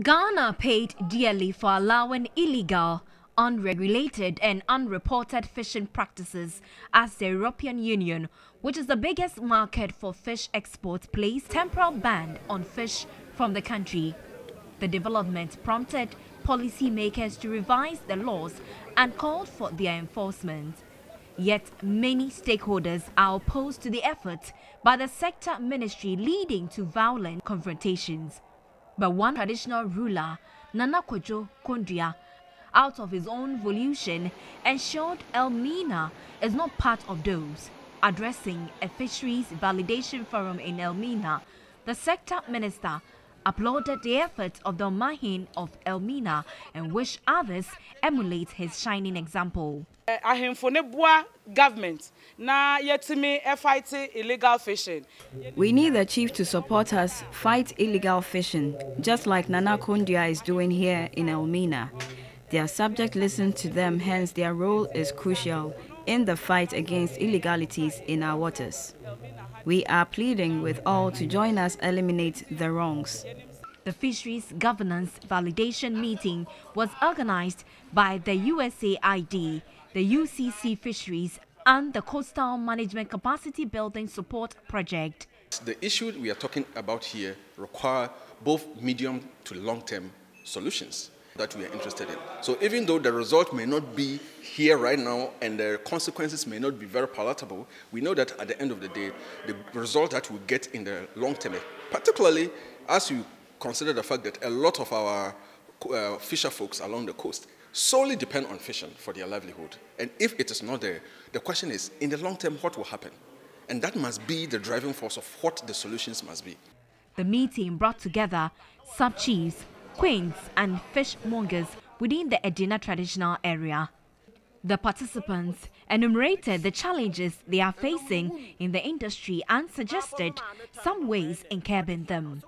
Ghana paid dearly for allowing illegal, unregulated, and unreported fishing practices as the European Union, which is the biggest market for fish exports, placed temporal ban on fish from the country. The development prompted policymakers to revise the laws and called for their enforcement. Yet many stakeholders are opposed to the effort by the sector ministry leading to violent confrontations. But one traditional ruler, Nana Kodwo Condua, out of his own volition, ensured Elmina is not part of those. Addressing a fisheries validation forum in Elmina, the sector minister applauded the efforts of the Omanhene of Elmina and wished others emulate his shining example. Ahemfo ne boa government na yɛtumi fight illegal fishing. We need the chief to support us fight illegal fishing, just like Nana Condua is doing here in Elmina. Their subject listens to them, hence their role is crucial in the fight against illegalities in our waters. We are pleading with all to join us eliminate the wrongs. The Fisheries Governance Validation Meeting was organized by the USAID the UCC Fisheries and the Coastal Management Capacity Building Support Project. The issue we are talking about here require both medium to long-term solutions that we are interested in. So even though the result may not be here right now and the consequences may not be very palatable, we know that at the end of the day, the result that we get in the long term, particularly as you consider the fact that a lot of our uh, fisher folks along the coast solely depend on fishing for their livelihood. And if it is not there, the question is, in the long term, what will happen? And that must be the driving force of what the solutions must be. The meeting brought together sub-chiefs, queens and fishmongers within the Edina traditional area. The participants enumerated the challenges they are facing in the industry and suggested some ways in curbing them.